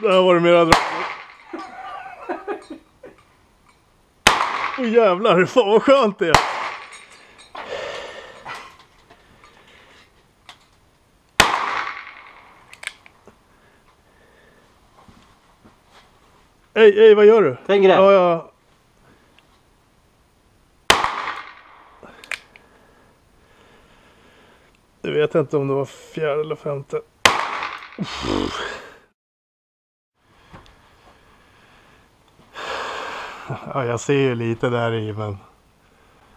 Där var det mera drag. Åh oh, jävlar, fan vad skönt det är. Ej, ej, vad gör du? Tänker det? Ja, ja. Jag vet inte om det var fjärde eller femte. Ja, jag ser ju lite där i men.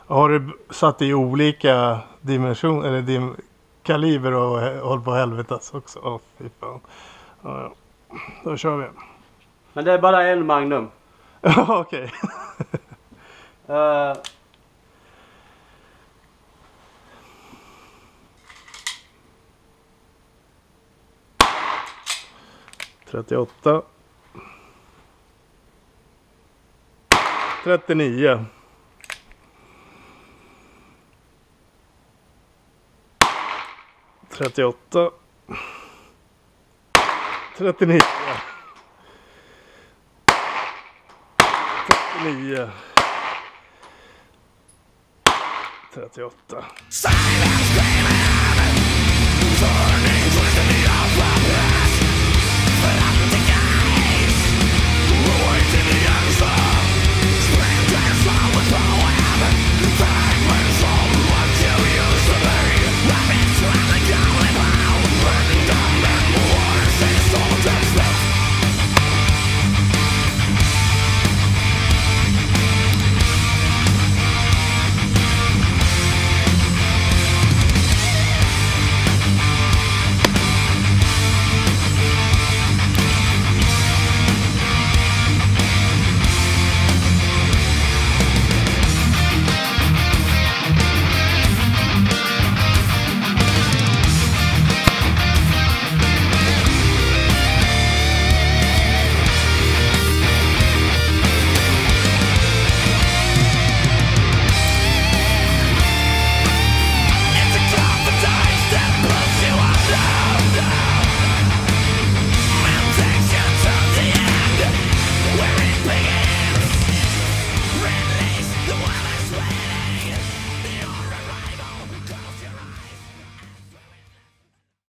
Har du satt i olika dimensioner eller dim kaliber och hållit på helvetas också? Åh fy fan. Ja, ja. Då kör vi. Men det är bara en Magnum. Ja okej. Uh, Trettioåtta. Trettionio. Trettioåtta. Trettionio. Trettionio. Trettioåtta. Silence screaming,